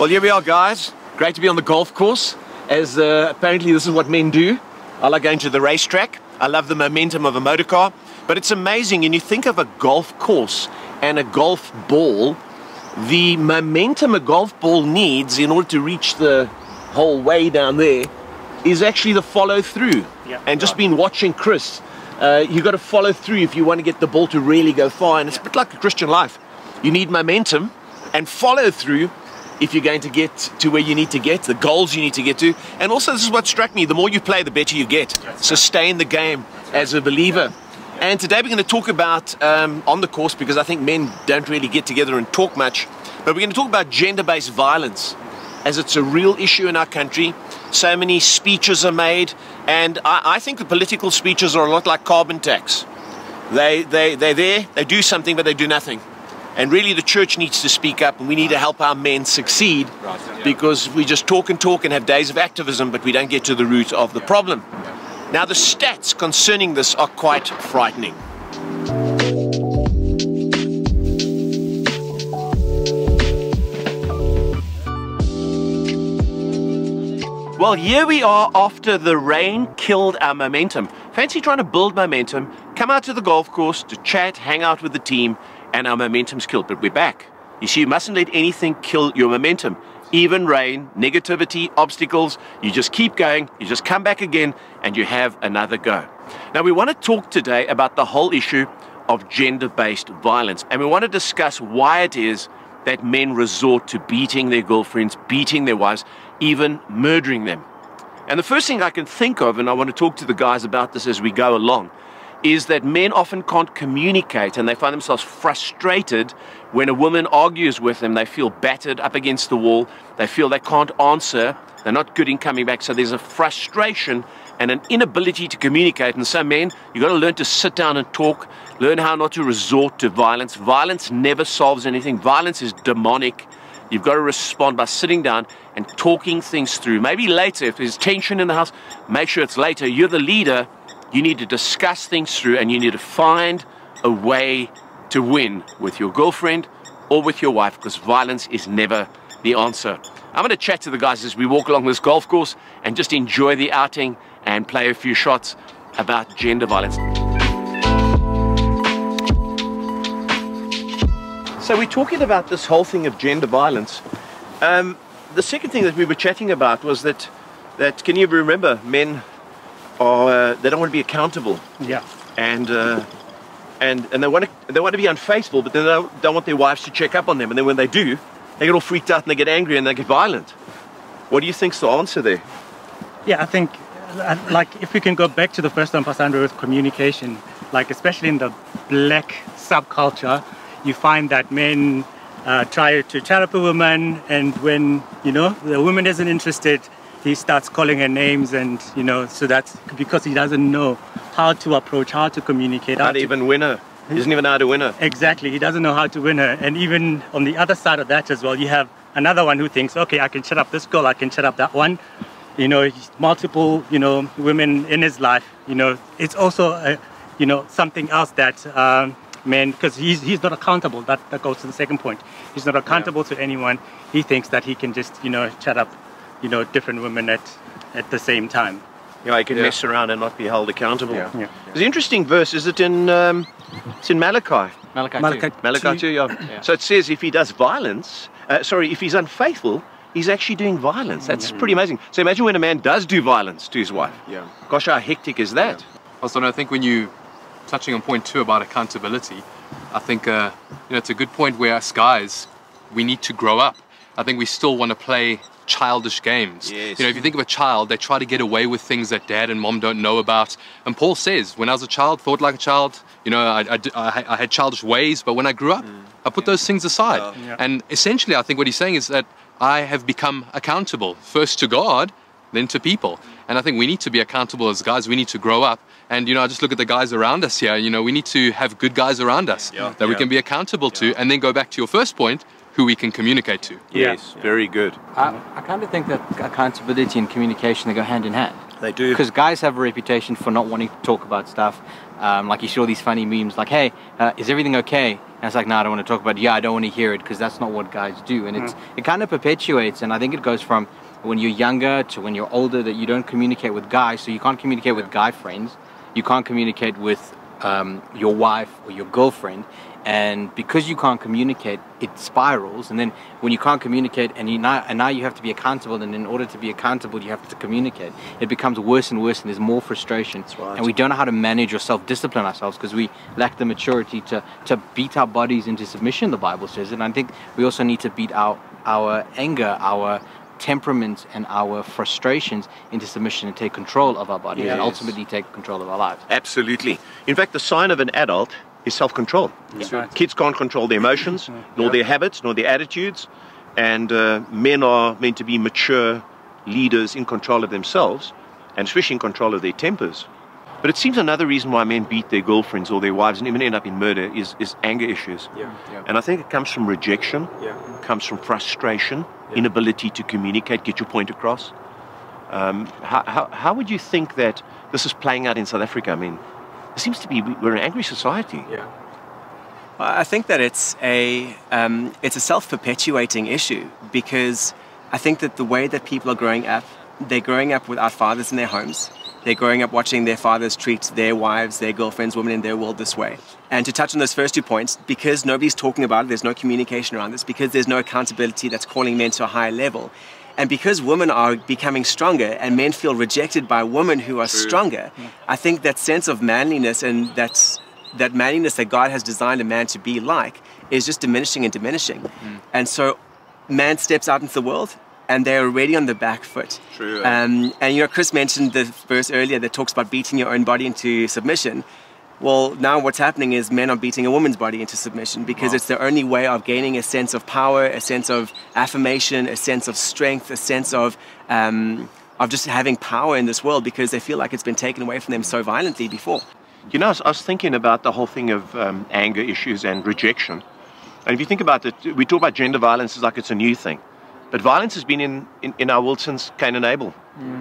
Well, here we are, guys. Great to be on the golf course, as uh, apparently this is what men do. I like going to the racetrack. I love the momentum of a motor car. But it's amazing, and you think of a golf course and a golf ball, the momentum a golf ball needs in order to reach the whole way down there is actually the follow through. Yeah. And just been watching Chris, uh, you got to follow through if you want to get the ball to really go far. And it's a bit like a Christian life. You need momentum and follow through if you're going to get to where you need to get, the goals you need to get to. And also, this is what struck me the more you play, the better you get. Sustain the game as a believer. And today we're going to talk about um, on the course because I think men don't really get together and talk much. But we're going to talk about gender based violence as it's a real issue in our country. So many speeches are made, and I, I think the political speeches are a lot like carbon tax. They, they, they're there, they do something, but they do nothing. And really, the church needs to speak up, and we need to help our men succeed because we just talk and talk and have days of activism, but we don't get to the root of the problem. Now, the stats concerning this are quite frightening. Well, here we are after the rain killed our momentum. Fancy trying to build momentum, come out to the golf course to chat, hang out with the team, and our momentum's killed, but we're back. You see, you mustn't let anything kill your momentum. Even rain, negativity, obstacles, you just keep going, you just come back again, and you have another go. Now, we want to talk today about the whole issue of gender based violence, and we want to discuss why it is that men resort to beating their girlfriends, beating their wives, even murdering them. And the first thing I can think of, and I want to talk to the guys about this as we go along, is that men often can't communicate and they find themselves frustrated when a woman argues with them. They feel battered up against the wall. They feel they can't answer. They're not good in coming back. So there's a frustration and an inability to communicate. And so, men, you've got to learn to sit down and talk, learn how not to resort to violence. Violence never solves anything, violence is demonic. You've got to respond by sitting down and talking things through. Maybe later, if there's tension in the house, make sure it's later. You're the leader. You need to discuss things through and you need to find a way to win with your girlfriend or with your wife because violence is never the answer. I'm going to chat to the guys as we walk along this golf course and just enjoy the outing and play a few shots about gender violence. So we're talking about this whole thing of gender violence. Um, the second thing that we were chatting about was that that can you remember men are uh, they don't want to be accountable Yeah. and uh, and and they want to they want to be unfaithful, but they don't, don't want their wives to check up on them. And then when they do, they get all freaked out and they get angry and they get violent. What do you think's the answer there? Yeah, I think, uh, like, if we can go back to the first Pastor Andrew, with communication, like, especially in the black subculture, you find that men uh, try to chat up a woman, and when, you know, the woman isn't interested, he starts calling her names, and, you know, so that's because he doesn't know how to approach, how to communicate. How how to even win her? He doesn't even know how to win her. Exactly. He doesn't know how to win her. And even on the other side of that as well, you have another one who thinks, okay, I can shut up this girl, I can shut up that one. You know, he's multiple, you know, women in his life. You know, it's also, a, you know, something else that um, men, because he's, he's not accountable. That, that goes to the second point. He's not accountable to anyone. He thinks that he can just, you know, shut up, you know, different women at, at the same time. You know, he can Yeah. mess around and not be held accountable. Yeah. Yeah. It's an interesting verse. Is it in? Um, it's in Malachi. Malachi, Malachi Malachi two. Yeah. Yeah. So it says if he does violence, uh, sorry, if he's unfaithful, he's actually doing violence. That's pretty amazing. So imagine when a man does do violence to his wife. Yeah. Gosh, how hectic is that? Also, I think when you touching on point two about accountability, I think uh, you know it's a good point where us guys we need to grow up. I think we still want to play childish games. Yes. You know, if you think of a child, they try to get away with things that dad and mom don't know about. And Paul says, when I was a child, thought like a child. You know, I had childish ways, but when I grew up, mm. I put those things aside. Yeah. And essentially, I think what he's saying is that I have become accountable first to God, then to people. And I think we need to be accountable as guys. We need to grow up. And you know, I just look at the guys around us here. You know, we need to have good guys around us Yeah. that we can be accountable to, and then go back to your first point, who we can communicate to. Yeah. Yes, very good. I, I kind of think that accountability and communication they go hand in hand. They do. Because guys have a reputation for not wanting to talk about stuff. Um, like you saw these funny memes, like, "Hey, uh, is everything okay?" And it's like, "No, I don't want to talk about it. Yeah, I don't want to hear it because that's not what guys do." And it's it kind of perpetuates, and I think it goes from when you're younger to when you're older that you don't communicate with guys, so you can't communicate with guy friends, you can't communicate with um, your wife or your girlfriend, and because you can't communicate, it spirals. And then when you can't communicate, and you now and now you have to be accountable, and in order to be accountable, you have to communicate. It becomes worse and worse, and there's more frustration. right. And we don't know how to manage or self-discipline ourselves because we lack the maturity to to beat our bodies into submission. The Bible says, and I think we also need to beat our our anger, our temperaments and our frustrations into submission and take control of our bodies and ultimately take control of our lives. Absolutely. In fact, the sign of an adult is self control. right. Kids can't control their emotions, nor their habits, nor their attitudes. And uh, men are meant to be mature leaders in control of themselves, and especially in control of their tempers. But it seems another reason why men beat their girlfriends or their wives and even end up in murder is, is anger issues. Yeah. Yeah. And I think it comes from rejection, Yeah. comes from frustration, inability to communicate, get your point across. Um, how, how, how would you think that this is playing out in South Africa? I mean, it seems to be we- we're an angry society. Yeah. Well, I think that it's a um, it's a self-perpetuating issue because I think that the way that people are growing up, they're growing up without fathers in their homes. They're growing up watching their fathers treat their wives, their girlfriends, women in their world this way. And to touch on those first two points, because nobody's talking about it, there's no communication around this, because there's no accountability that's calling men to a higher level, and because women are becoming stronger and men feel rejected by women who are stronger, I think that sense of manliness and that's that manliness that God has designed a man to be like is just diminishing and diminishing. And so man steps out into the world and they're already on the back foot. True. Um, and you know, Chris mentioned the verse earlier that talks about beating your own body into submission. Well, now what's happening is men are beating a woman's body into submission because it's the only way of gaining a sense of power, a sense of affirmation, a sense of strength, a sense of um, of just having power in this world because they feel like it's been taken away from them so violently before. You know, I was, thinking about the whole thing of um, anger issues and rejection. And if you think about it, we talk about gender violence as like it's a new thing. But violence has been in, in, in our world since Cain and Abel.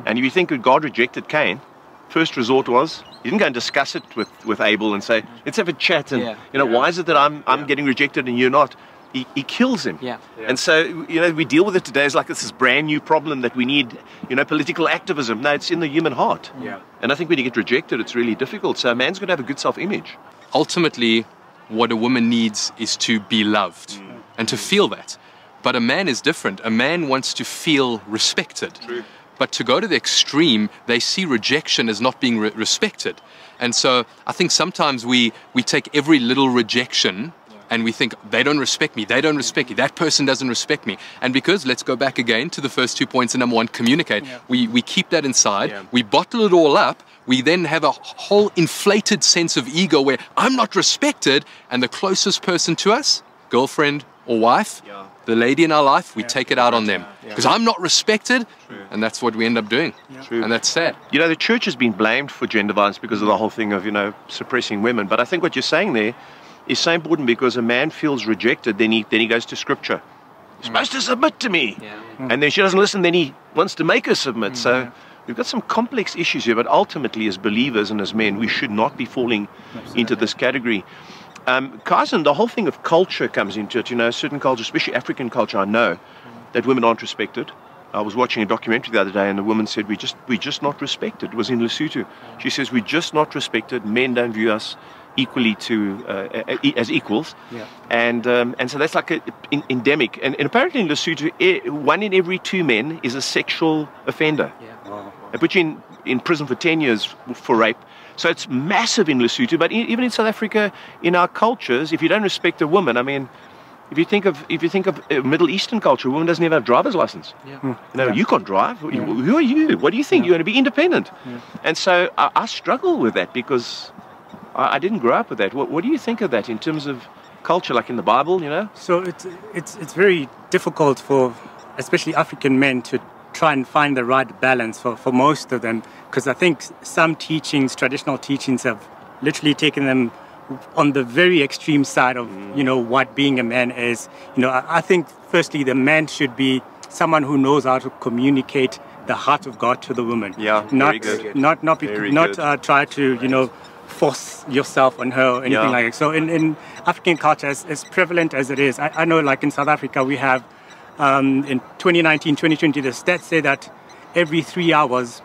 And if you think that God rejected Cain, first resort was, he didn't go and discuss it with, with Abel and say, let's have a chat. And, Yeah. you know, why is it that I'm, I'm getting rejected and you're not? He, he kills him. Yeah. And so, you know, we deal with it today as like this is brand new problem that we need, you know, political activism. No, it's in the human heart. Yeah. And I think when you get rejected, it's really difficult. So a man's got to have a good self-image. ultimately what a woman needs is to be loved mm. and to feel that. But a man is different. A man wants to feel respected. But to go to the extreme, they see rejection as not being re- respected. And so I think sometimes we, we take every little rejection and we think they don't respect me, they don't respect me, that person doesn't respect me. And because, let's go back again to the first two points in number one, communicate. We, we keep that inside, Yeah. we bottle it all up, we then have a whole inflated sense of ego where I'm not respected, and the closest person to us, girlfriend or wife, Yeah. the lady in our life, we take it out on them. Because I'm not respected, and that's what we end up doing. True. And that's sad. You know, the church has been blamed for gender violence because of the whole thing of, you know, suppressing women. But I think what you're saying there is so important because a man feels rejected, then he, then he goes to scripture. You're mm. supposed to submit to me. Yeah. Mm. And then she doesn't listen, then he wants to make her submit. So mm. we've got some complex issues here, but ultimately, as believers and as men, we should not be falling into this category. Um, Kaizen, the whole thing of culture comes into it. You know, certain cultures, especially African culture, I know that women aren't respected. I was watching a documentary the other day, and a woman said, "We just, we just not respected." It was in Lesotho. She says, "We're just not respected. Men don't view us equally to uh, uh, e- as equals." Yeah. And um, and so that's like a, in, endemic. And, and apparently in Lesotho, one in every two men is a sexual offender. Yeah. They put you in, in prison for 10 years for rape. So it's massive in Lesotho. But even in South Africa, in our cultures, if you don't respect a woman, I mean, if you think of if you think of uh, Middle Eastern culture, a woman doesn't even have a driver's license. Yeah. You know, you can't drive. Who who are you? What do you think? You're going to be independent. And so I, I struggle with that because I, I didn't grow up with that. What, what do you think of that in terms of culture, like in the Bible? You know? So it's it's it's very difficult for especially African men to try and find the right balance for, for most of them because I think some teachings, traditional teachings, have literally taken them on the very extreme side of you know what being a man is. You know, I, I think firstly the man should be someone who knows how to communicate the heart of God to the woman. Yeah, not very good. not not be, not uh, try to you know force yourself on her or anything Yeah. like that. So in, in African culture, as, as prevalent as it is, I, I know like in South Africa we have um, in 2019, 2020, the stats say that every three hours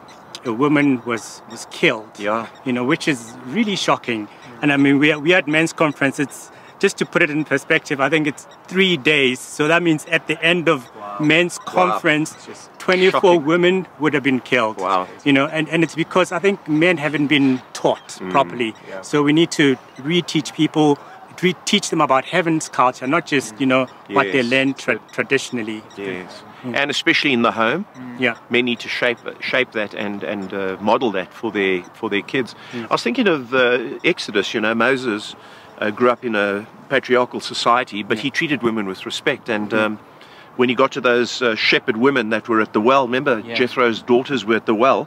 a woman was was killed. Yeah. You know, which is really shocking. And I mean, we are, we had men's conference. It's just to put it in perspective. I think it's three days. So that means at the end of men's conference, just 24 shocking. women would have been killed. Wow. You know, and, and it's because I think men haven't been taught Mm, properly. So we need to reteach people, re- teach them about heaven's culture, not just, you know, what they Yes. learned tra- traditionally. Yes. And especially in the home, Yeah. men need to shape shape that and and uh, model that for their for their kids. I was thinking of uh, Exodus. You know, Moses uh, grew up in a patriarchal society, but he treated women with respect. And um, when he got to those uh, shepherd women that were at the well, remember Yeah. Jethro's daughters were at the well,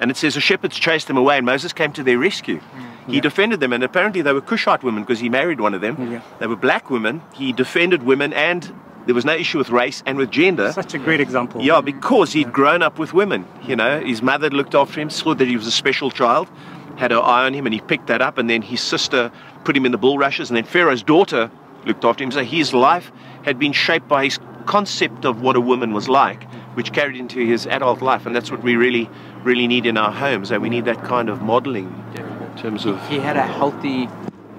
and it says the shepherds chased them away, and Moses came to their rescue. He defended them, and apparently they were Cushite women because he married one of them. Yeah. They were black women. He defended women, and there was no issue with race and with gender. Such a great example. Yeah, because he'd grown up with women. You know, his mother looked after him, saw that he was a special child, had her eye on him, and he picked that up. And then his sister put him in the bulrushes, and then Pharaoh's daughter looked after him. So his life had been shaped by his concept of what a woman was like, which carried into his adult life. And that's what we really, really need in our homes. And we need that kind of modeling in terms of. He had a healthy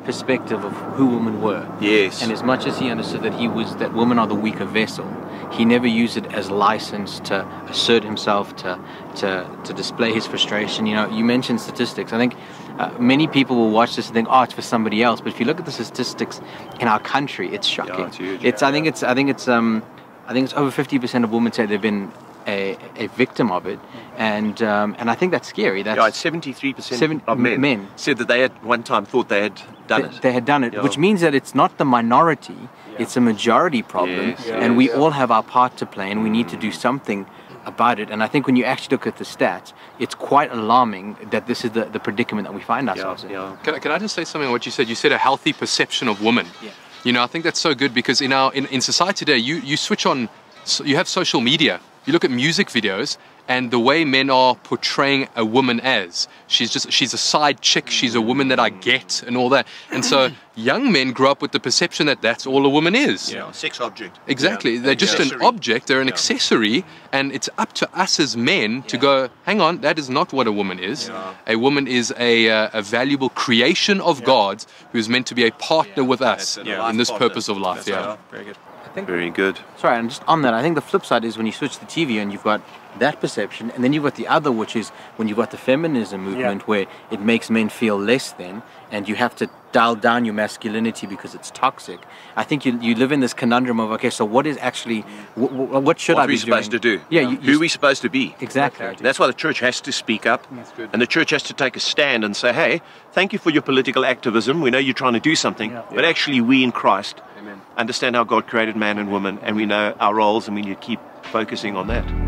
perspective of who women were. Yes. And as much as he understood that he was that women are the weaker vessel, he never used it as license to assert himself, to to to display his frustration. You know, you mentioned statistics. I think uh, many people will watch this and think, oh, it's for somebody else. But if you look at the statistics in our country, it's shocking. it's huge. It's I think it's I think it's um I think it's over fifty percent of women say they've been a, a victim of it, and um, and I think that's scary. That's Yeah, 73% of men, men. said that they had one time thought they had done they, it. they had done it, Yeah. which means that it's not the minority, it's a majority problem, Yes, and we all have our part to play, and we need to do mm. something about it. And I think when you actually look at the stats, it's quite alarming that this is the, the predicament that we find yeah, ourselves in. yeah. Can I, can I just say something on what you said? You said a healthy perception of women. Yeah. You know, I think that's so good because in our in, in society today, you you switch on, so you have social media. You look at music videos and the way men are portraying a woman as she's just she's a side chick, she's a woman that I get, and all that. And so young men grow up with the perception that that's all a woman is. Yeah, sex object. Exactly. Yeah. They're just an object, they're an Yeah. accessory, and it's up to us as men to go, hang on, that is not what a woman is. Yeah. A woman is a, uh, a valuable creation of God who's meant to be a partner with us That's it, a life in this partner. purpose of life. That's Yeah. right. Very good. I think Very good. Sorry, and just on that, I think the flip side is when you switch the TV and you've got that perception, and then you've got the other, which is when you've got the feminism movement where it makes men feel less than, and you have to dial down your masculinity because it's toxic. I think you, you live in this conundrum of okay, so what is actually what, what should what I are be we supposed doing? to do? Yeah, you, Who are we supposed to be? exactly. That's why the church has to speak up, and the church has to take a stand and say, "Hey, thank you for your political activism. We know you're trying to do something, Yeah. but actually, we in Christ understand how God created man and woman, and we know our roles, and we need to keep focusing on that."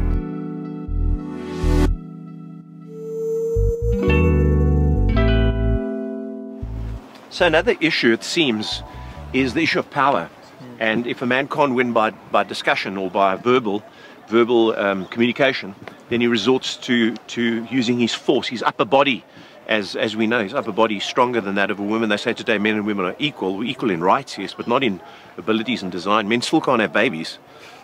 So another issue, it seems, is the issue of power. Hmm. And if a man can't win by, by discussion or by verbal, verbal um, communication, then he resorts to, to using his force, his upper body. As, as we know, his upper body is stronger than that of a woman. They say today men and women are equal. We're equal in rights, yes, but not in abilities and design. Men still can't have babies.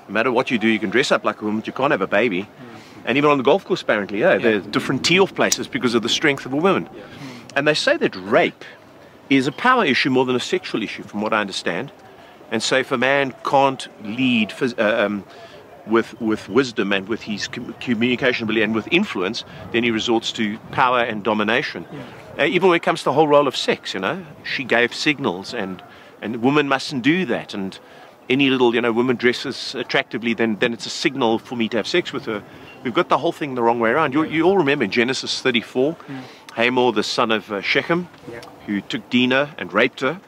No matter what you do, you can dress up like a woman, but you can't have a baby. Hmm. And even on the golf course, apparently, yeah, there are different tee off places because of the strength of a woman. Hmm. And they say that rape is a power issue more than a sexual issue, from what I understand. And so, if a man can't lead phys- uh, um, with with wisdom and with his com- communication ability and with influence, then he resorts to power and domination. Uh, even when it comes to the whole role of sex, you know, she gave signals, and and women mustn't do that. And any little, you know, woman dresses attractively, then then it's a signal for me to have sex with her. We've got the whole thing the wrong way around. You, you all remember Genesis 34, Hamor, the son of uh, Shechem, Yeah. who took Dinah and raped her,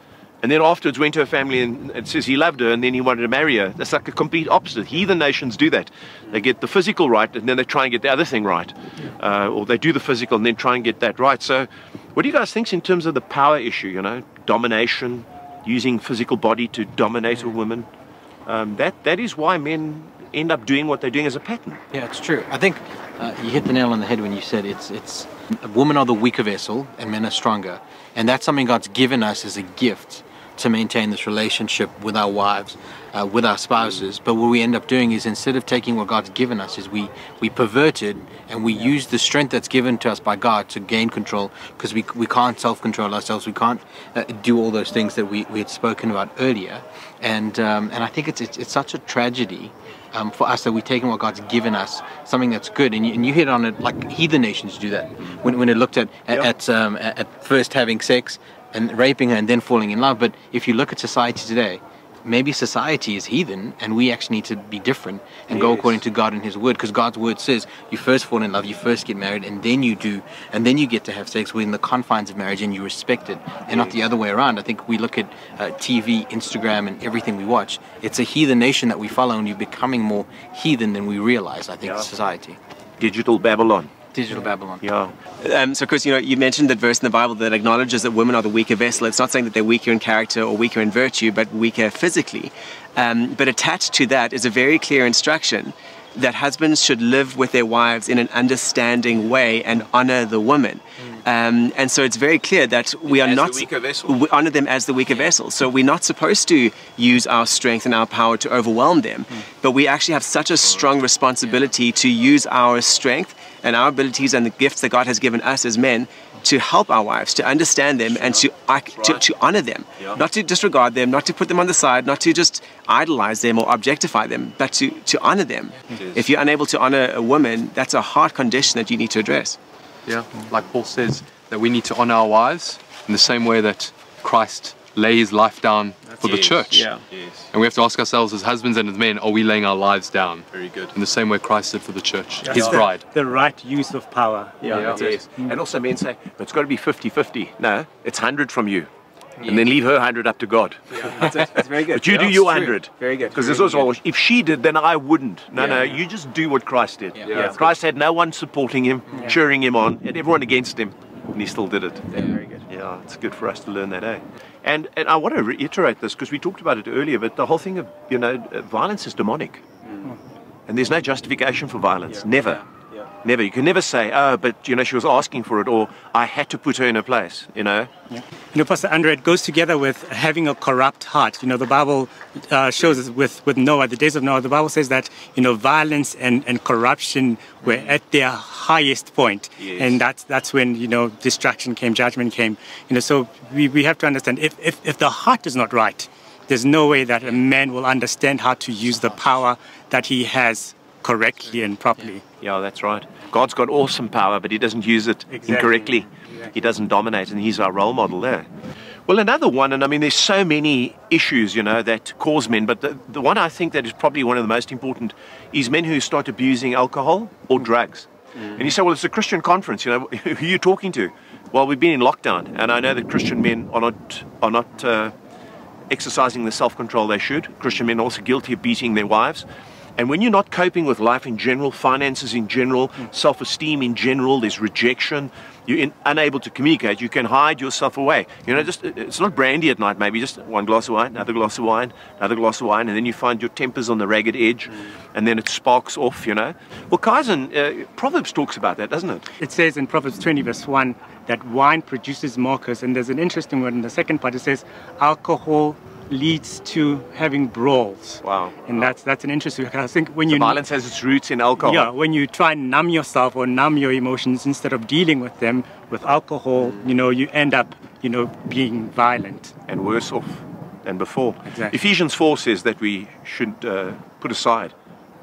and then afterwards went to her family and it says he loved her, and then he wanted to marry her. That's like a complete opposite. Heathen nations do that. They get the physical right, and then they try and get the other thing right, uh, or they do the physical and then try and get that right. So, what do you guys think in terms of the power issue? You know, domination, using physical body to dominate a woman. Um, that that is why men end up doing what they're doing as a pattern. Yeah, it's true. I think uh, you hit the nail on the head when you said it's it's women are the weaker vessel and men are stronger, and that's something God's given us as a gift to maintain this relationship with our wives, uh, with our spouses. But what we end up doing is instead of taking what God's given us, is we we pervert it and we use the strength that's given to us by God to gain control because we we can't self control ourselves. We can't uh, do all those things that we, we had spoken about earlier, and um, and I think it's it's, it's such a tragedy. Um, for us that we're taking what God's given us, something that's good, and you, and you hit on it like heathen nations do that. When, when it looked at at, at, um, at at first having sex and raping her and then falling in love, but if you look at society today, maybe society is heathen, and we actually need to be different and go according to God and His Word, because God's Word says you first fall in love, you first get married, and then you do, and then you get to have sex within the confines of marriage, and you respect it, and not the other way around. I think we look at uh, TV, Instagram, and everything we watch. It's a heathen nation that we follow, and you're becoming more heathen than we realize. I think Yeah. society, Digital Babylon. Digital Babylon. Yeah. Um, so, Chris, you know, you mentioned that verse in the Bible that acknowledges that women are the weaker vessel. It's not saying that they're weaker in character or weaker in virtue, but weaker physically. Um, but attached to that is a very clear instruction that husbands should live with their wives in an understanding way and honor the woman. Um, and so it's very clear that we are As not we honor them as the weaker vessel. So we're not supposed to use our strength and our power to overwhelm them, but we actually have such a strong responsibility to use our strength and our abilities and the gifts that God has given us as men to help our wives, to understand them and to, ac- to, right. to honor them. Yeah. Not to disregard them, not to put them on the side, not to just idolize them or objectify them, but to, to honor them. If you're unable to honor a woman, that's a hard condition that you need to address. Yeah, like Paul says, that we need to honor our wives in the same way that Christ lay his life down for the Yes, church. yeah. Yes. And we have to ask ourselves as husbands and as men, are we laying our lives down Very good. in the same way Christ did for the church, That's his the- bride? The right use of power. Yeah, that's it. Yes. Mm. And also men say, but it's got to be 50-50. No, it's 100 from you. And then leave her 100 up to God. That's, it. that's very good. But you Yeah, do your true. 100. Very good. Because there's Really also, if she did, then I wouldn't. No, Yeah. no, you just do what Christ did. Yeah. Yeah. Christ had no one supporting him, cheering him on, and everyone against him, and he still did it. Yeah, very good. Yeah, it's good for us to learn that, eh? And and I want to reiterate this because we talked about it earlier, but the whole thing of you know violence is demonic, and there's no justification for violence. Yeah. never. You can never say, oh, but you know she was asking for it, or I had to put her in her place. You know, You know, Pastor Andre, it goes together with having a corrupt heart. You know, the Bible uh, shows us with, with Noah, the days of Noah, the Bible says that, you know, violence and, and corruption were at their highest point. Yes. And that's, that's when, you know, destruction came, judgment came. You know, so we, we have to understand if, if, if the heart is not right, there's no way that a man will understand how to use the power that he has correctly and properly. Yeah, that's right. God's got awesome power, but He doesn't use it Exactly. incorrectly. He doesn't dominate, and He's our role model there. Well, another one, and I mean, there's so many issues, you know, that cause men, but the, the one I think that is probably one of the most important is men who start abusing alcohol or drugs. And you say, well, it's a Christian conference, you know, who are you talking to? Well, we've been in lockdown, and I know that Christian men are not are not uh, exercising the self-control they should. Christian men are also guilty of beating their wives. And when you're not coping with life in general, finances in general, self-esteem in general, there's rejection, you're in, unable to communicate, you can hide yourself away. You know, just it's not brandy at night, maybe just one glass of wine, another glass of wine, another glass of wine, and then you find your temper's on the ragged edge, and then it sparks off, you know. Well, Kaizen, uh, Proverbs talks about that, doesn't it? It says in Proverbs 20, verse 1, that wine produces mockers. And there's an interesting word in the second part. It says alcohol leads to having brawls. Wow. And that's that's an interesting. I think when The you violence has its roots in alcohol. yeah, when you try and numb yourself or numb your emotions instead of dealing with them with alcohol, you know, you end up, you know, being violent. and worse off than before. Exactly. Ephesians 4 says that we should uh, put aside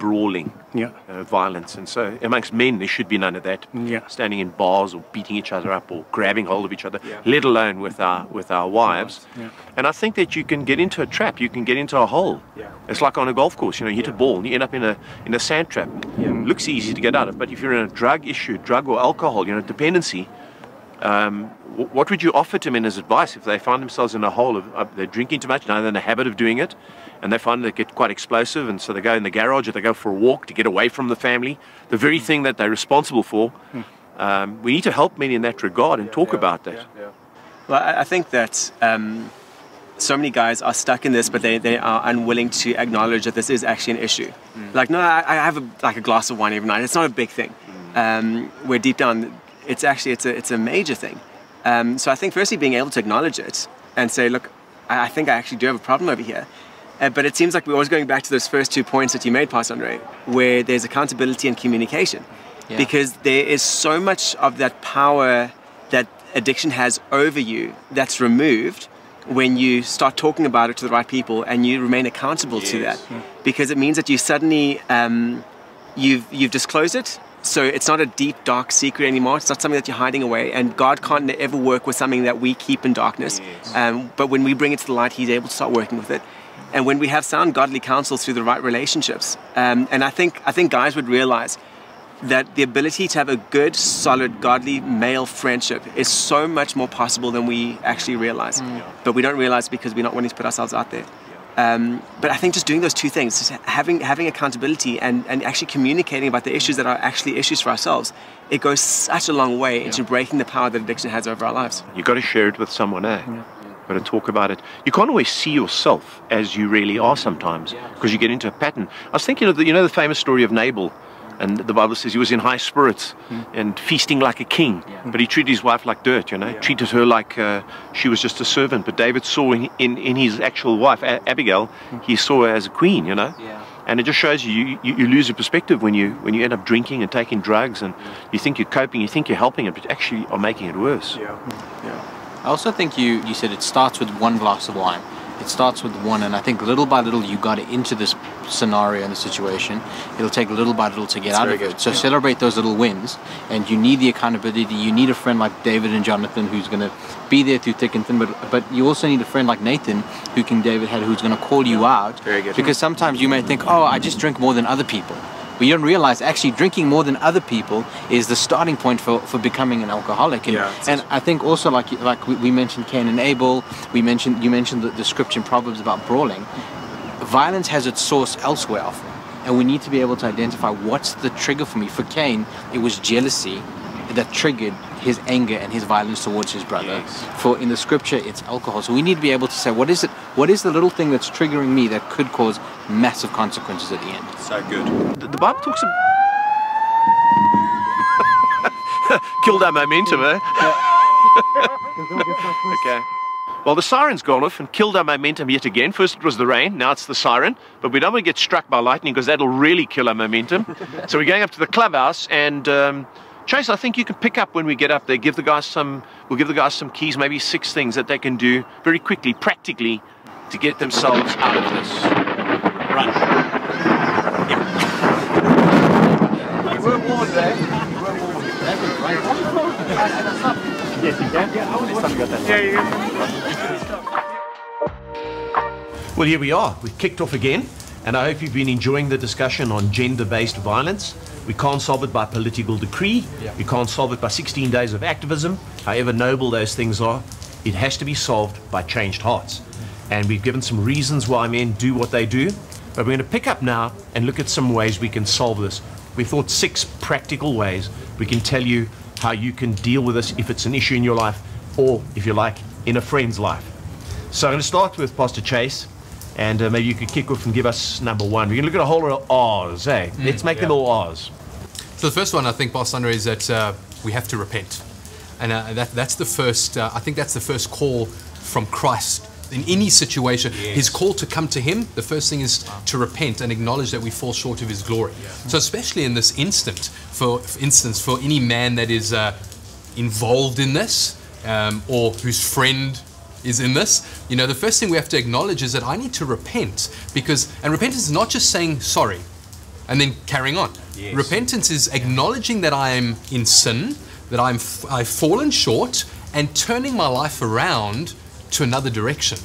brawling, Yeah. uh, violence. And so amongst men, there should be none of that. Yeah. Standing in bars or beating each other up or grabbing hold of each other, let alone with our, with our wives. Yeah. And I think that you can get into a trap, you can get into a hole. Yeah. It's like on a golf course, you know, you hit a ball and you end up in a, in a sand trap. Looks easy to get out of, but if you're in a drug issue, drug or alcohol, you know, dependency, um, what would you offer to men as advice if they find themselves in a hole of uh, they're drinking too much, now they're in the habit of doing it, and they find they get quite explosive, and so they go in the garage or they go for a walk to get away from the family, the very thing that they're responsible for. Um, we need to help men in that regard and talk about that. Well, I think that um, so many guys are stuck in this, but they, they are unwilling to acknowledge that this is actually an issue. Like, no, I, I have a, like a glass of wine every night. It's not a big thing. Um, where deep down, it's actually it's a it's a major thing. Um, so I think firstly being able to acknowledge it and say, look, I, think I actually do have a problem over here. Uh, but it seems like we're always going back to those first two points that you made, Pastor Andre, where there's accountability and communication. Yeah. Because there is so much of that power that addiction has over you that's removed when you start talking about it to the right people and you remain accountable to that. Because it means that you suddenly um, you've you've disclosed it. So it's not a deep, dark secret anymore. It's not something that you're hiding away. And God can't ever work with something that we keep in darkness. Um, but when we bring it to the light, He's able to start working with it. And when we have sound godly counsel through the right relationships, um, and I think I think guys would realize that the ability to have a good, solid, godly male friendship is so much more possible than we actually realize. But we don't realize because we're not wanting to put ourselves out there. Um, but I think just doing those two things, just having having accountability and, and actually communicating about the issues that are actually issues for ourselves, it goes such a long way into breaking the power that addiction has over our lives. You've got to share it with someone, eh? Got to talk about it. You can't always see yourself as you really are sometimes because you get into a pattern. I was thinking of the, you know, the famous story of Nabal, and the Bible says he was in high spirits hmm. and feasting like a king, but he treated his wife like dirt. You know, treated her like uh, she was just a servant. But David saw in in, in his actual wife a- Abigail, hmm. he saw her as a queen. You know. Yeah. And it just shows you, you, you lose your perspective when you when you end up drinking and taking drugs, and you think you're coping, you think you're helping it, but actually are making it worse. Yeah. Hmm. I also think you you said it starts with one glass of wine. It starts with one, and I think little by little you got into this scenario and the situation. It'll take little by little to get out very of it. good, So celebrate those little wins, and you need the accountability. You need a friend like David and Jonathan who's going to be there through thick and thin. But but you also need a friend like Nathan, who King David had, who's going to call you out. Very good. Because sometimes you may think, oh, I just drink more than other people. But you don't realize actually drinking more than other people is the starting point for, for becoming an alcoholic. And, Yeah, and I think also like like we, we mentioned Cain and Abel, we mentioned you mentioned the, the scripture in Proverbs about brawling. Violence has its source elsewhere often, and we need to be able to identify what's the trigger for me. For Cain, it was jealousy that triggered his anger and his violence towards his brother. For in the scripture, it's alcohol. So we need to be able to say what is it? What is the little thing that's triggering me that could cause massive consequences at the end? So good. The, the Bible talks about. Killed our momentum, eh? okay. Well, the siren's gone off and killed our momentum yet again. First it was the rain, now it's the siren. But we don't want to get struck by lightning because that'll really kill our momentum. so we're going up to the clubhouse and. Um, Chase, I think you can pick up when we get up there. Give the guys some. We'll give the guys some keys, maybe six things that they can do very quickly, practically, to get themselves out of this. Run. Well, here we are. We've kicked off again, and I hope you've been enjoying the discussion on gender based violence. We can't solve it by political decree, we can't solve it by 16 days of activism, however noble those things are. It has to be solved by changed hearts. And we've given some reasons why men do what they do, but we're going to pick up now and look at some ways we can solve this. We thought six practical ways we can tell you how you can deal with this if it's an issue in your life, or if you like, in a friend's life. So I'm going to start with Pastor Chase, and uh, maybe you could kick off and give us number one. We can look at a whole lot of R's, eh? Let's make them all R's. So the first one I think, Pastor Andre, is that uh, we have to repent, and uh, that, that's the first. Uh, I think that's the first call from Christ in any situation. His call to come to Him. The first thing is to repent and acknowledge that we fall short of His glory. So especially in this instant, for, for instance, for any man that is uh, involved in this um, or whose friend is in this, you know, the first thing we have to acknowledge is that I need to repent because, and repentance is not just saying sorry and then carrying on. Repentance is acknowledging that I am in sin, that I'm f- I've fallen short, and turning my life around to another direction.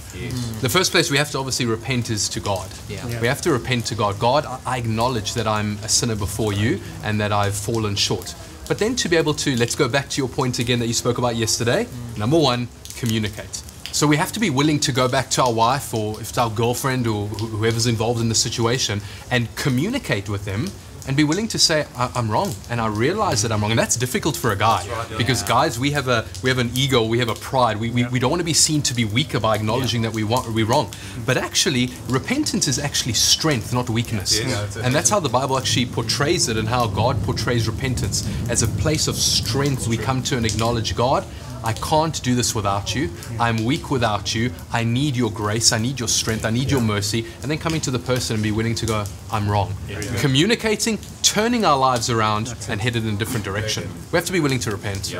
The first place we have to obviously repent is to God. Yeah. We have to repent to God. God, I- I acknowledge that I'm a sinner before you and that I've fallen short. But then to be able to, let's go back to your point again that you spoke about yesterday. Mm. Number one, communicate. So we have to be willing to go back to our wife or if it's our girlfriend or whoever's involved in the situation and communicate with them and be willing to say I- I'm wrong and I realize that I'm wrong. And that's difficult for a guy because guys we have a we have an ego we have a pride we, we, we don't want to be seen to be weaker by acknowledging that we want we're wrong. But actually repentance is actually strength not weakness. And that's how the Bible actually portrays it and how God portrays repentance as a place of strength. We come to and acknowledge God I can't do this without you. I'm weak without you. I need your grace. I need your strength. I need your mercy. And then coming to the person and be willing to go, I'm wrong. Communicating, turning our lives around and headed in a different direction. We have to be willing to repent.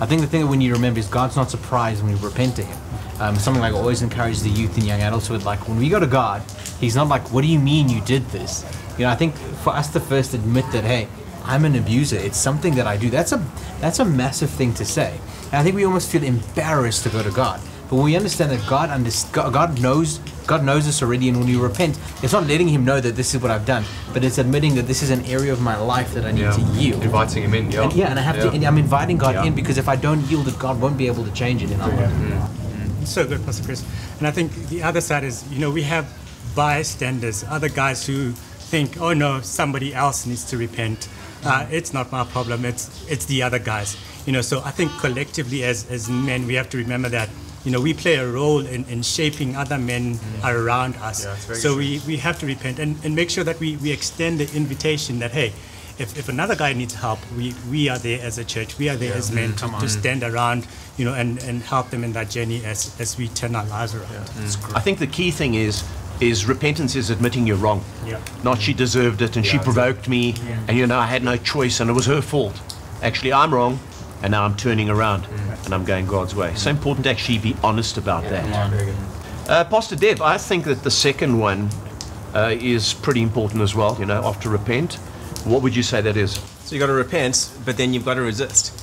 I think the thing that we need to remember is God's not surprised when we repent to Him. Um, something like I always encourage the youth and young adults with, like, when we go to God, He's not like, "What do you mean you did this?" You know, I think for us to first admit that, hey, I'm an abuser. It's something that I do. That's a that's a massive thing to say. And I think we almost feel embarrassed to go to God. But when we understand that God underst- God God knows God knows us already, and when we repent, it's not letting Him know that this is what I've done, but it's admitting that this is an area of my life that I need to yield. Inviting him in, yeah. And, yeah, and I have to. And I'm inviting God Yeah. in because if I don't yield it, God won't be able to change it in our life. Mm. So good, Pastor Chris. And I think the other side is, you know, we have bystanders, other guys who think, oh no, somebody else needs to repent. Uh, it's not my problem. It's it's the other guys. You know, so I think collectively as as men, we have to remember that. You know, we play a role in, in shaping other men around us. so we, we have to repent and, and make sure that we, we extend the invitation that, hey, if, if another guy needs help, we, we are there as a church, we are there as men to, to stand around, you know, and, and help them in that journey as, as we turn our lives around. I think the key thing is is repentance is admitting you're wrong. Yeah. Not she deserved it and she provoked me and you know I had no choice and it was her fault. Actually I'm wrong and now I'm turning around and I'm going God's way. So important to actually be honest about that. Uh, Pastor Dev, I think that the second one uh, is pretty important as well, you know, after repent. What would you say that is? So you've got to repent, but then you've got to resist,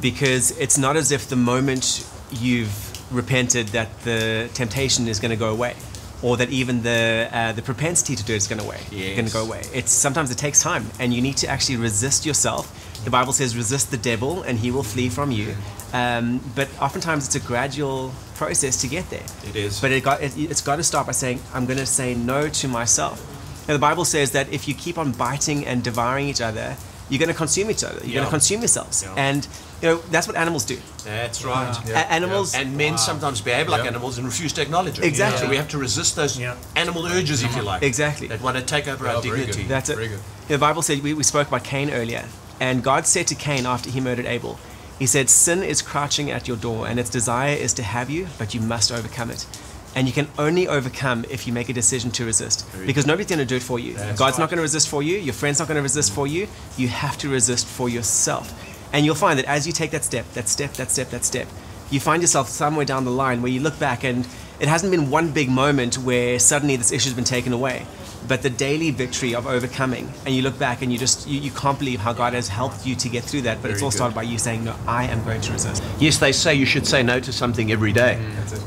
because it's not as if the moment you've repented that the temptation is going to go away, or that even the uh, the propensity to do it is going to away. Going to go away. It's sometimes it takes time, and you need to actually resist yourself. The Bible says, "Resist the devil, and he will flee from you." Um, but oftentimes it's a gradual process to get there. It is. But it got it, it's got to start by saying, "I'm going to say no to myself." Now, the Bible says that if you keep on biting and devouring each other, you're going to consume each other. You're going to consume yourselves. Yeah. And you know that's what animals do. That's right. A- animals. And men sometimes behave like animals and refuse to acknowledge it. Exactly. So we have to resist those Yeah. animal urges, if you like. Exactly. That want to take over Yeah, our dignity. good. That's it. Very good. The Bible said we, we spoke about Cain earlier, and God said to Cain after he murdered Abel, He said, "Sin is crouching at your door, and its desire is to have you, but you must overcome it." And you can only overcome if you make a decision to resist, because nobody's going to do it for you. God's not going to resist for you. Your friend's not going to resist for you. You have to resist for yourself, and you'll find that as you take that step, that step, that step, that step, you find yourself somewhere down the line where you look back and it hasn't been one big moment where suddenly this issue's been taken away but the daily victory of overcoming. And you look back and you just you, you can't believe how god has helped you to get through that but it's all started by you saying no i am going to resist. Yes, they say you should say no to something every day.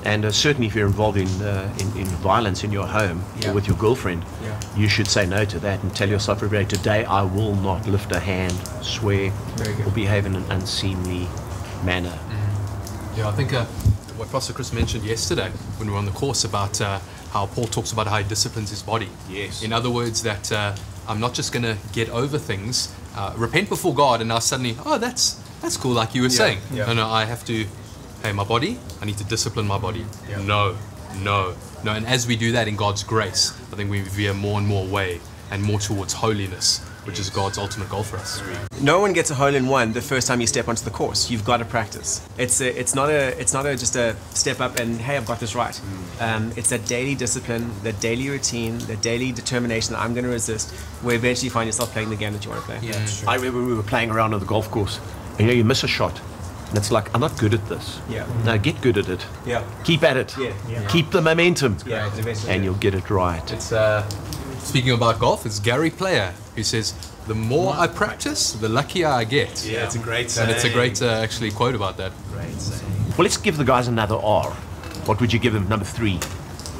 And uh, certainly if you're involved in, uh, in, in violence in your home or with your girlfriend, you should say no to that and tell yourself every day, today I will not lift a hand, swear, or behave in an unseemly manner. Yeah, I think uh, what Pastor Chris mentioned yesterday when we were on the course about uh, how Paul talks about how he disciplines his body. Yes. In other words, that uh, I'm not just going to get over things, uh, repent before God, and now suddenly, oh, that's that's cool, like you were saying. yeah. No, no, I have to, hey, my body, I need to discipline my body. Yeah. No, no, no. And as we do that in God's grace, I think we veer more and more way and more towards holiness, which is God's ultimate goal for us. no one gets a hole in one the first time you step onto the course you've got to practice it's a, it's not a it's not a just a step up and hey i've got this right um, it's that daily discipline that daily routine that daily determination that i'm going to resist where eventually you find yourself playing the game that you want to play I remember we were playing around on the golf course, and you know, you miss a shot. And it's like, I'm not good at this. Yeah. No, get good at it. yeah Keep at it. Yeah. Yeah. Keep the momentum. yeah And you'll get it right. It's uh, speaking about golf. It's Gary Player who says, "The more I practice, the luckier I get." Yeah, it's a great and it's a great uh, actually quote about that. Great. Well, let's give the guys another R. What would you give them? Number three.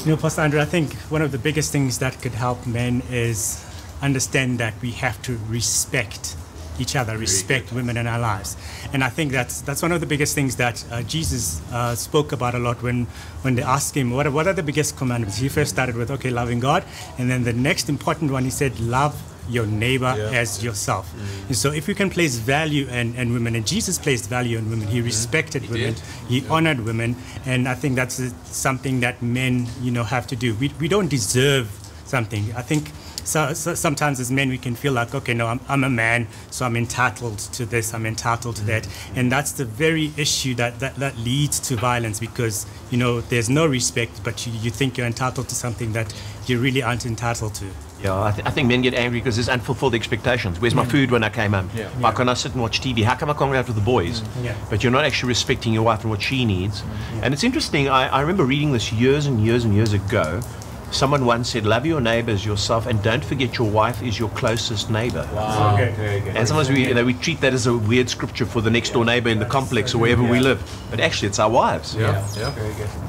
You know, Pastor Andrew, I think one of the biggest things that could help men is understand that we have to respect each other, respect women in our lives. And I think that's that's one of the biggest things that uh, Jesus uh, spoke about a lot when when they asked him, what are, what are the biggest commandments? He first started with, okay, loving God. And then the next important one, he said, love your neighbor as yourself. And so if you can place value in, in women, and Jesus placed value in women, he respected women, did. he honored women, and I think that's uh, something that men, you know, have to do. We, we don't deserve something. I think so, so sometimes as men we can feel like, okay, no, I'm, I'm a man, so I'm entitled to this, I'm entitled to that, mm-hmm. and that's the very issue that, that, that leads to violence because you know there's no respect, but you, you think you're entitled to something that you really aren't entitled to. Yeah, I, th- I think men get angry because there's unfulfilled expectations. Where's my food when I came home? Yeah. Why can't I sit and watch TV? How come I can't go out with the boys? Mm-hmm. Yeah. But you're not actually respecting your wife and what she needs. Mm-hmm. And it's interesting, I, I remember reading this years and years and years ago. Someone once said, Love your neighbor as yourself and don't forget your wife is your closest neighbor. Wow. Okay. And sometimes we, you know, we treat that as a weird scripture for the next door neighbor in the complex or wherever we live. But actually, it's our wives. Yeah, yeah.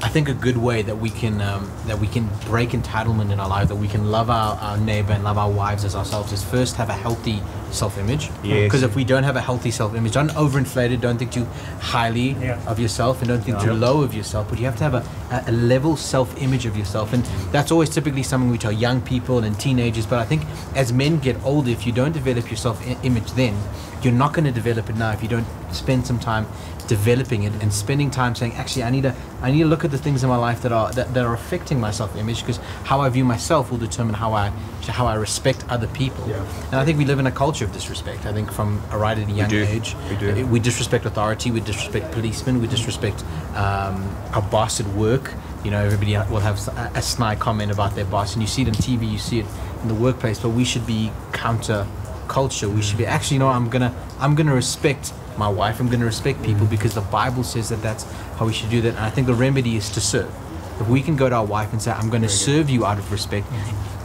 I think a good way that we can um, that we can break entitlement in our life, that we can love our, our neighbor and love our wives as ourselves, is first have a healthy self-image. Yes. Because if we don't have a healthy self-image, don't overinflate it, don't think too highly Yeah. of yourself, and don't think too low of yourself. But you have to have a, a, a level self-image of yourself, and that's always typically something we tell young people and teenagers. But I think as men get older, if you don't develop your self-image, then you're not going to develop it now if you don't spend some time developing it and spending time saying actually I need to I need to look at the things in my life that are that, that are affecting my self-image because how I view myself will determine how I how I respect other people Yeah. and I think we live in a culture of disrespect I think from a right at a young do. age We do. We disrespect authority we disrespect policemen we disrespect um, our boss at work you know everybody will have a, a snide comment about their boss and you see it on TV you see it in the workplace but we should be counter culture we should be actually you know i'm gonna i'm gonna respect my wife i'm gonna respect people because the bible says that that's how we should do that. And i think the remedy is to serve. If we can go to our wife and say i'm gonna serve you out of respect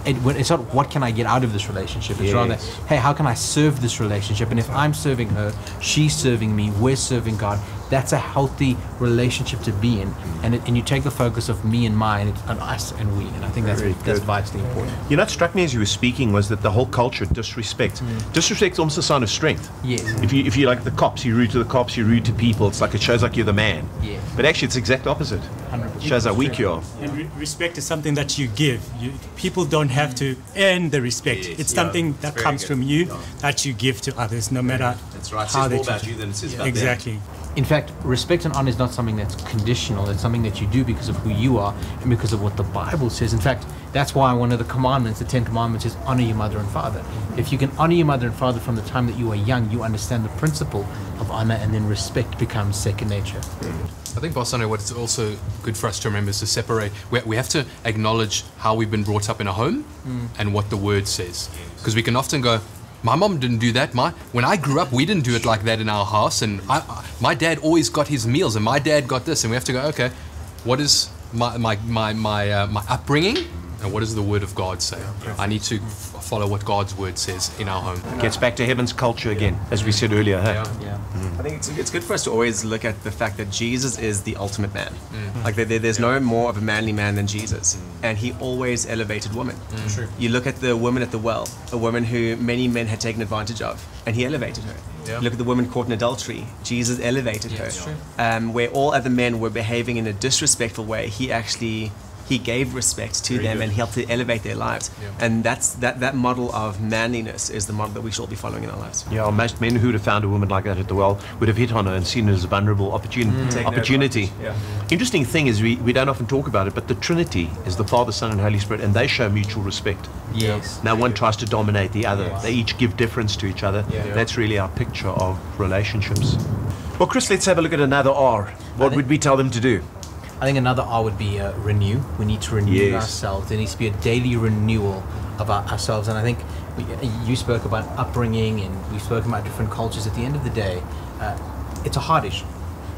it, it's not what can i get out of this relationship? It's rather hey how can i serve this relationship? And if i'm serving her she's serving me we're serving god that's a healthy relationship to be in and, it, and you take the focus of me and mine and us and we and i think that's Very that's good. vitally important You know, what struck me as you were speaking was that the whole culture disrespect. Mm. Disrespect is almost a sign of strength. Yes. Mm. If you if you like the cops, you rude to the cops, you rude to people. It's like it shows like you're the man. Yeah. But actually, it's the exact opposite. 100%. It shows how weak you are. And re- respect is something that you give. You, people don't have to earn the respect. Yes. it's something that comes from you that you give to others, no matter That's right. It how says they more about you than it says about them. Exactly. In fact, respect and honor is not something that's conditional. It's something that you do because of who you are and because of what the Bible says. In fact, that's why one of the commandments, the Ten Commandments, is honor your mother and father. If you can honor your mother and father from the time that you are young, you understand the principle of honor, and then respect becomes second nature. I think, Bossano, what's also good for us to remember is to separate. We, we have to acknowledge how we've been brought up in a home mm. and what the word says. Because we can often go, my mom didn't do that. My when I grew up, we didn't do it like that in our house, and I, I, my dad always got his meals, and my dad got this, and we have to go, okay, what is my my my my, uh, my upbringing, and what does the Word of God say? I need to f- follow what God's Word says in our home. Gets back to heaven's culture again, as we said earlier. Hey? Yeah. I think it's, it's good for us to always look at the fact that Jesus is the ultimate man. Like there, there- there's no more of a manly man than Jesus, and he always elevated women. You look at the woman at the well, a woman who many men had taken advantage of, and he elevated her. Yeah. Look at the woman caught in adultery. Jesus elevated her. Um, where all other men were behaving in a disrespectful way, he actually he gave respect to them and helped to elevate their lives. Yeah. And that's that that model of manliness is the model that we should all be following in our lives. Yeah, most men who would have found a woman like that at the well would have hit on her and seen it as a vulnerable opportun- mm. Taken opportunity. advantage, Interesting thing is we, we don't often talk about it, but the Trinity is the Father, Son, and Holy Spirit, and they show mutual respect. Yes. No one tries to dominate the other. They each give difference to each other. Yeah. That's really our picture of relationships. Well, Chris, let's have a look at another R. What think- would we tell them to do? I think another R would be uh, renew. We need to renew Yes. ourselves. There needs to be a daily renewal of our, ourselves. And I think we, you spoke about upbringing and we've spoken about different cultures. At the end of the day, uh, it's a heart issue.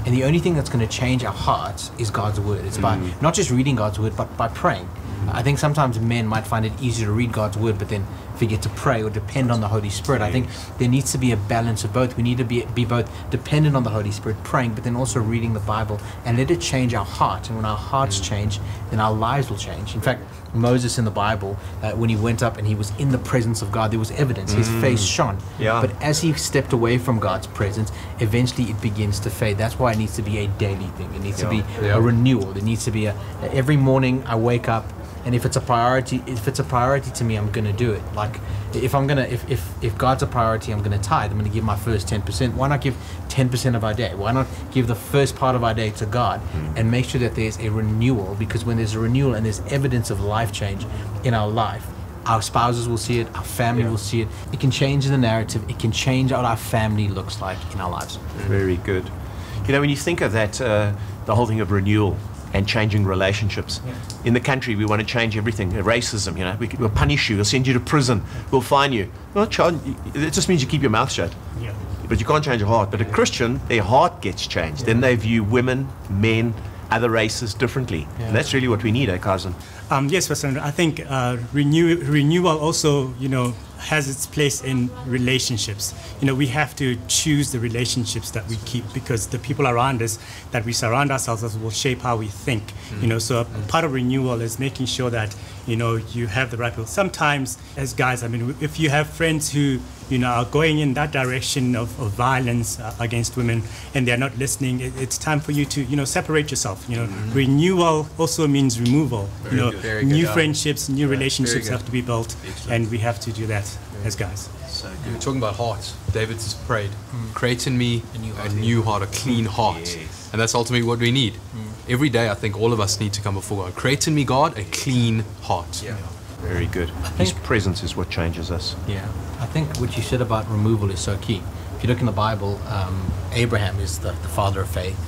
And the only thing that's going to change our hearts is God's word. It's by not just reading God's word, but by praying. I think sometimes men might find it easier to read God's word, but then forget to pray or depend on the Holy Spirit. I think there needs to be a balance of both. We need to be, be both dependent on the Holy Spirit, praying, but then also reading the Bible and let it change our heart. And when our hearts change, then our lives will change. In fact, Moses in the Bible, uh, when he went up and he was in the presence of God, there was evidence. His face shone. Yeah. But as he stepped away from God's presence, eventually it begins to fade. That's why it needs to be a daily thing. It needs to be Yeah. a renewal. There needs to be a every morning I wake up and if it's a priority, if it's a priority to me, I'm gonna do it. Like if I'm gonna, if if, if God's a priority, I'm gonna tithe. I'm gonna give my first ten percent. Why not give ten percent of our day? Why not give the first part of our day to God and make sure that there's a renewal? Because when there's a renewal and there's evidence of life change in our life, our spouses will see it, our family will see it. It can change the narrative. It can change what our family looks like in our lives. Very good. You know, when you think of that, uh, the whole thing of renewal and changing relationships. In the country, we want to change everything. Racism, you know, we, we'll punish you, we'll send you to prison, we'll fine you. Well, child, it just means you keep your mouth shut. Yeah. But you can't change your heart. But a Christian, their heart gets changed. Then they view women, men, other races differently. And that's really what we need, eh, cousin? Um, yes, Pastor. I think uh, renew, renewal also, you know, has its place in relationships. You know, we have to choose the relationships that we keep because the people around us that we surround ourselves with will shape how we think. You know, so part of renewal is making sure that you know you have the right people. Sometimes, as guys, I mean, if you have friends who you know are going in that direction of, of violence uh, against women and they're not listening, it, it's time for you to you know separate yourself. You know, renewal also means removal. you know, Very new friendships, new relationships have to be built, and we have to do that as guys. so We're talking about hearts. David just prayed, create in me a new heart, a, clean heart. And that's ultimately what we need. Every day, I think all of us need to come before God. Create in me, God, a clean heart. Very good. His presence is what changes us. Yeah, I think what you said about removal is so key. If you look in the Bible, um, Abraham is the, the father of faith,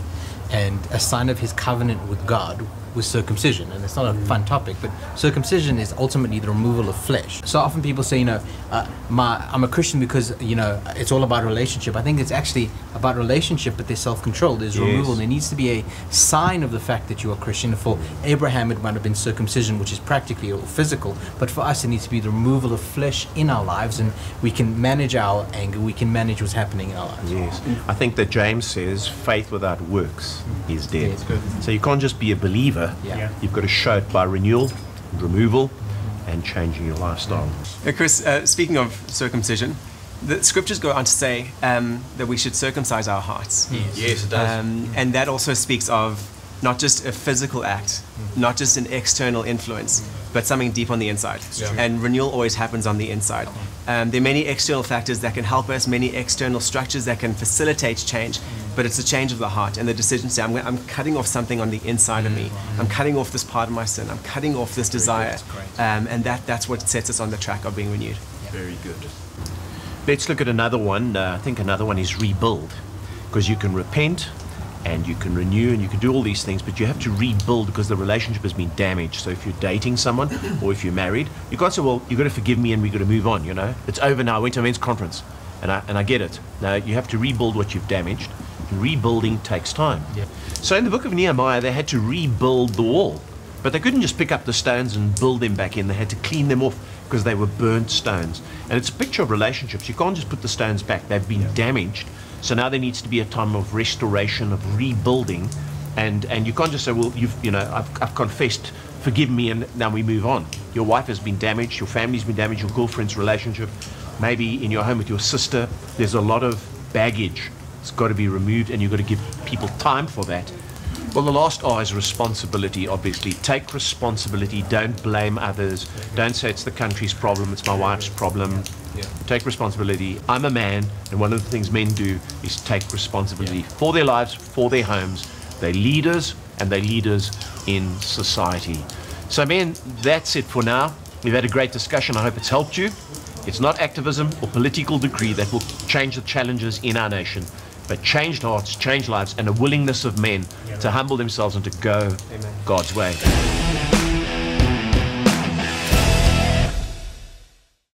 and a sign of his covenant with God was circumcision. And it's not a fun topic, but circumcision is ultimately the removal of flesh. So often people say, you know, uh, my, I'm a Christian because, you know, it's all about relationship. I think it's actually about relationship, but there's self control, there's Yes. removal. There needs to be a sign of the fact that you're a Christian. For Abraham, it might have been circumcision, which is practically or physical, but for us, it needs to be the removal of flesh in our lives, and we can manage our anger, we can manage what's happening in our lives. Yes. I think that James says faith without works is dead. Yeah. So you can't just be a believer. Yeah. Yeah. You've got to show it by renewal, removal, and changing your lifestyle. Uh, Chris, uh, speaking of circumcision, the scriptures go on to say um, that we should circumcise our hearts. Yes, it Um, and that also speaks of not just a physical act, not just an external influence, but something deep on the inside. true. And renewal always happens on the inside. Um, there are many external factors that can help us, many external structures that can facilitate change, but it's a change of the heart and the decision to say, I'm, I'm cutting off something on the inside of me. I'm cutting off this part of my sin. I'm cutting off this desire. Um, and that, that's what sets us on the track of being renewed. Very good. Let's look at another one. Uh, I think another one is rebuild. Because you can repent and you can renew and you can do all these things, but you have to rebuild because the relationship has been damaged. So if you're dating someone or if you're married, you can't say, well, you've got to forgive me and we've got to move on, you know? It's over now. I went to a men's conference and I, and I get it. Now you have to rebuild what you've damaged. And rebuilding takes time. Yeah. So in the book of Nehemiah, they had to rebuild the wall. But they couldn't just pick up the stones and build them back in. They had to clean them off because they were burnt stones. And it's a picture of relationships. You can't just put the stones back, they've been damaged. So now there needs to be a time of restoration, of rebuilding. And, and you can't just say, well, you've, you know, I've, I've confessed, forgive me, and now we move on. Your wife has been damaged, your family's been damaged, your girlfriend's relationship, maybe in your home with your sister. There's a lot of baggage. It's got to be removed, and you've got to give people time for that. Well, the last R is responsibility, obviously. Take responsibility. Don't blame others. Don't say it's the country's problem, it's my wife's problem. Take responsibility. I'm a man, and one of the things men do is take responsibility for their lives, for their homes. They're leaders, and they're leaders in society. So, men, that's it for now. We've had a great discussion. I hope it's helped you. It's not activism or political decree that will change the challenges in our nation, but changed hearts, changed lives, and a willingness of men to humble themselves and to go God's way.